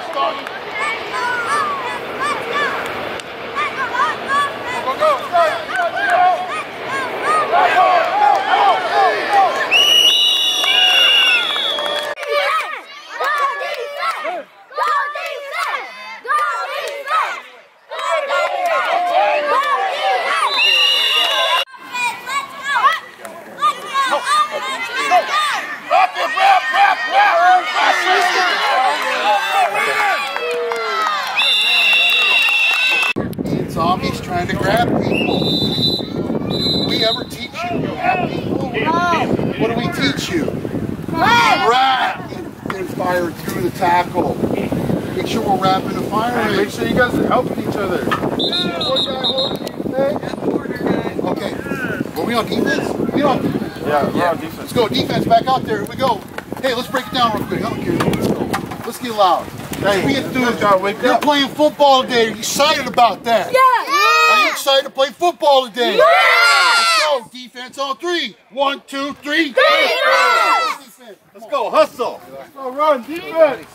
Stop, Scotty. Uh, trying to grab people. Did we ever teach you to grab people? What do we teach you? Wrap and fire through the tackle. Make sure we're wrapping the fire. Make sure you guys are helping each other. Okay. Are we on defense? We on defense. Yeah, we're on defense. Let's go. Defense back out there. Here we go. Hey, let's break it down real quick. I don't care. Let's go. Let's get loud. Hey, we get through it. You're up. playing football today. Are you excited about that? Yeah! Are you excited to play football today? Let's go. Defense on three. One, two, three. Defense. Let's go, hustle. Let's go, run, defense.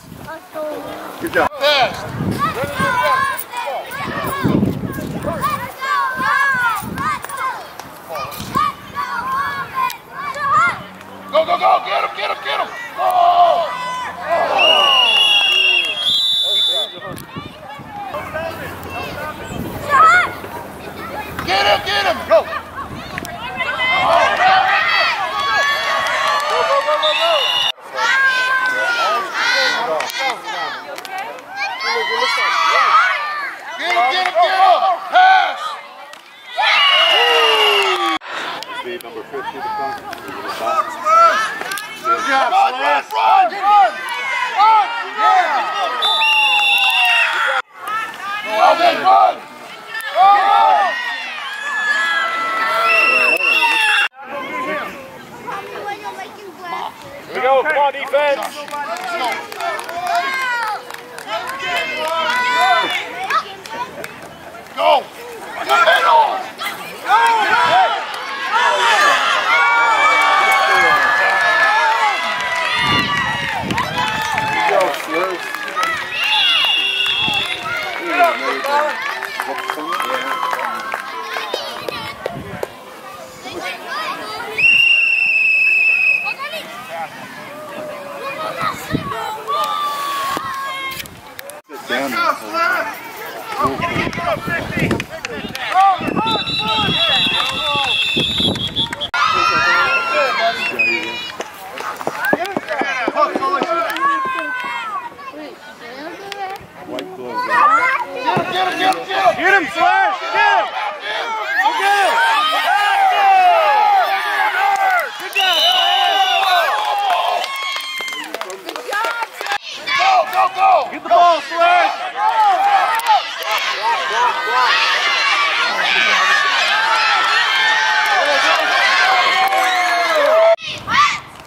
Good job. Fast. Go, go, go. Get him, get him, get him. Go. Get him, get him. Go. Get him, get him, get him. Pass. Good job, Run, Slash. run, run. Run. Yeah. Then run. Run. Here we go, come on, defense. Go. In the middle. Go, Slash. Get him, get him, get him. Get him, Slash. Get him. Go get him. Good job. Go, go, go. Get the ball, Slash.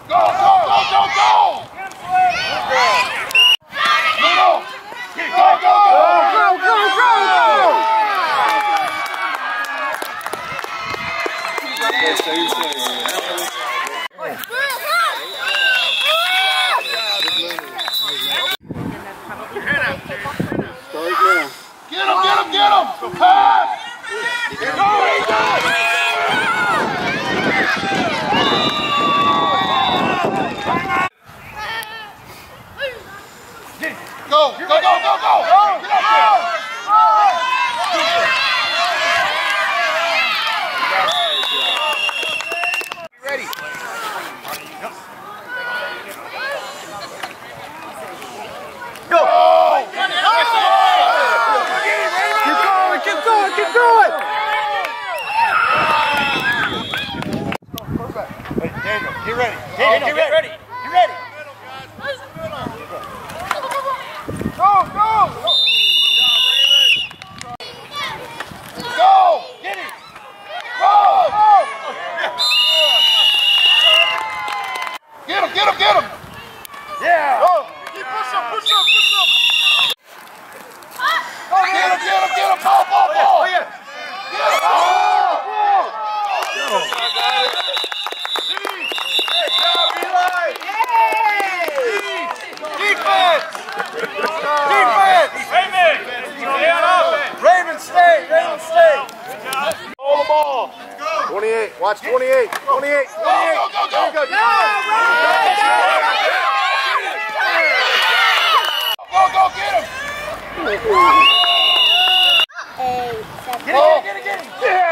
Go, go, go, go, go. Middle. Go, go, go. Go, go, go. Get him, get him, get him. Pass. Go, go, go, go, go. Get up there. Ready. 28. Watch 28. 28. 28. Go, go, go, go. There you go. Go, go, get him. Get it, get it, get it. Yeah.